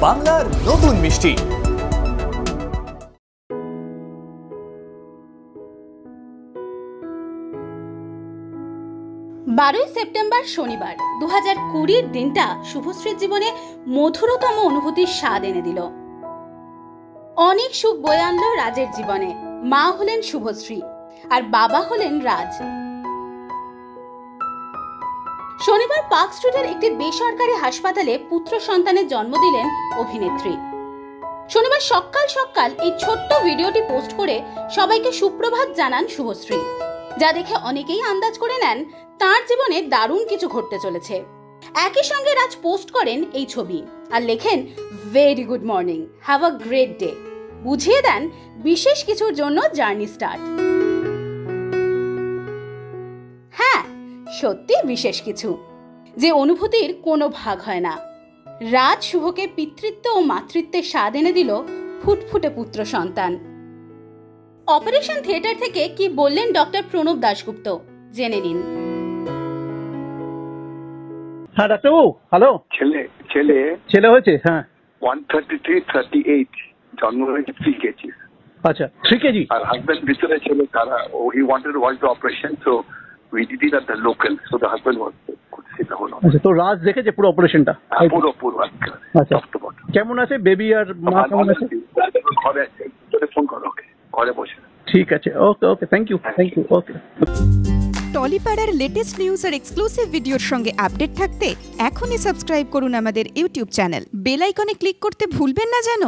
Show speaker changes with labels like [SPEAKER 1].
[SPEAKER 1] বাংলার নতুন মিষ্টি।
[SPEAKER 2] বারোই সেপ্টেম্বর শনিবার দু হাজার কুড়ির দিনটা শুভশ্রীর জীবনে মধুরতম অনুভূতির স্বাদ এনে দিল। অনেক সুখ বয়ে আনলো রাজের জীবনে। মা হলেন শুভশ্রী, আর বাবা হলেন রাজ। শনিবার পার্ক স্ট্রিটের একটি বেসরকারি হাসপাতালে পুত্র সন্তানের জন্ম দিলেন অভিনেত্রী। শনিবার সকাল সকাল এই ছোট্ট ভিডিওটি পোস্ট করে সবাইকে সুপ্রভাত জানান শুভশ্রী। যা দেখে অনেকেই আন্দাজ করে নেন তার জীবনে দারুণ কিছু ঘটতে চলেছে। একই সঙ্গে রাজ পোস্ট করেন এই ছবি আর লেখেন very good morning have a great day বুঝিয়ে দেন, বিশেষ কিছুর জন্য জার্নি স্টার্ট। সত্যি বিশেষ কিছু যে অনুভূতির কোনো ভাগ হয় না। রাজ শুভকে পিতৃত্ব ও মাতৃত্বের স্বাদ এনে দিল ফুটফুটে পুত্র সন্তান। অপারেশন থিয়েটার থেকে কি বললেন ডক্টর প্রণব দাশগুপ্ত? জেনে নিন।
[SPEAKER 3] হ্যাঁ ডাক্তারবাবু হ্যালো।
[SPEAKER 4] ছেলে ছেলে।
[SPEAKER 3] ছেলে হয়েছে হ্যাঁ।
[SPEAKER 4] One thirty three thirty eight জন্ম হয়েছে থ্রি কেজি
[SPEAKER 3] আচ্ছা থ্রি কেজি
[SPEAKER 4] আর হাজব্যান্ড ভিতরে ছিল তারা ও he wanted was operation so we did it at the local so the husband was সেটা হলো
[SPEAKER 3] আচ্ছা তো রাজ দেখেছে পুরো অপারেশনটা
[SPEAKER 4] হ্যাঁ, পুরো পুরো
[SPEAKER 3] আচ্ছা। কেমন আছে? বেবি আর মা কেমন আছে।
[SPEAKER 4] ঘরে আছে। তোরে ফোন করো ওকে। ঘরে বসে।
[SPEAKER 3] ঠিক আছে। Okay okay. Thank you thank you okay.
[SPEAKER 5] টলিপাড়ার latest news আর এক্সক্লুসিভ ভিডিওর সঙ্গে আপডেট থাকতে এখনই সাবস্ক্রাইব করুন আমাদের ইউটিউব চ্যানেল বেল আইকনে ক্লিক করতে ভুলবেন না যেন।